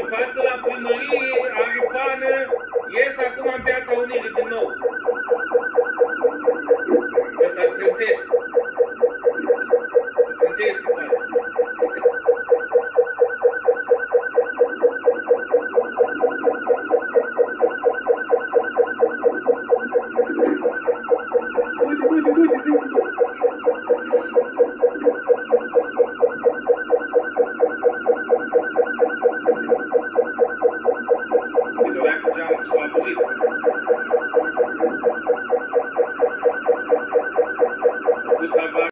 În față la primărie, Arupană, ies acum în piața Unirii din nou. Ăsta se trântește. Se trântește, pare. Uite, uite, uite, zi, zi. Kita lihat.